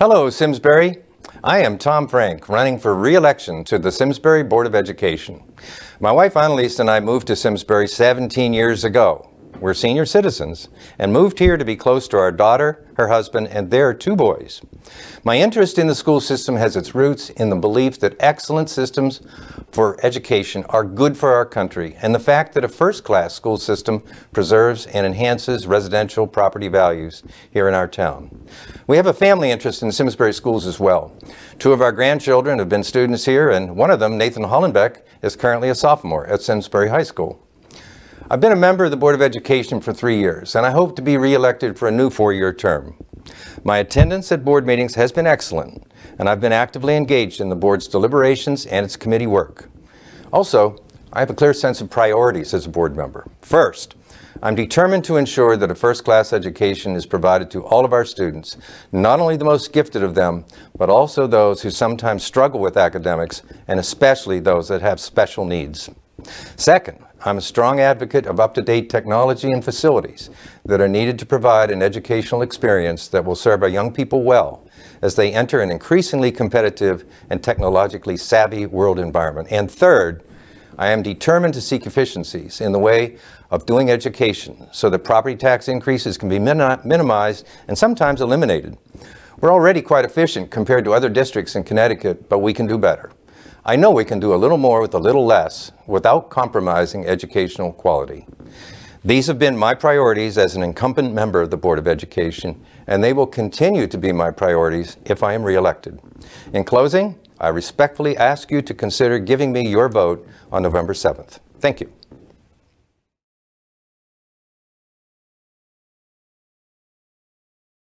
Hello, Simsbury. I am Tom Frank, running for re-election to the Simsbury Board of Education. My wife Annalise and I moved to Simsbury 17 years ago. We're senior citizens and moved here to be close to our daughter, her husband, and their two boys. My interest in the school system has its roots in the belief that excellent systems for education are good for our country and the fact that a first-class school system preserves and enhances residential property values here in our town. We have a family interest in Simsbury schools as well. Two of our grandchildren have been students here and one of them, Nathan Hollenbeck, is currently a sophomore at Simsbury High School. I've been a member of the Board of Education for three years, and I hope to be reelected for a new four-year term. My attendance at board meetings has been excellent, and I've been actively engaged in the board's deliberations and its committee work. Also, I have a clear sense of priorities as a board member. First, I'm determined to ensure that a first-class education is provided to all of our students, not only the most gifted of them, but also those who sometimes struggle with academics, and especially those that have special needs. Second, I'm a strong advocate of up-to-date technology and facilities that are needed to provide an educational experience that will serve our young people well as they enter an increasingly competitive and technologically savvy world environment. And third, I am determined to seek efficiencies in the way of doing education so that property tax increases can be minimized and sometimes eliminated. We're already quite efficient compared to other districts in Connecticut, but we can do better. I know we can do a little more with a little less without compromising educational quality. These have been my priorities as an incumbent member of the Board of Education, and they will continue to be my priorities if I am reelected. In closing, I respectfully ask you to consider giving me your vote on November 7th. Thank you.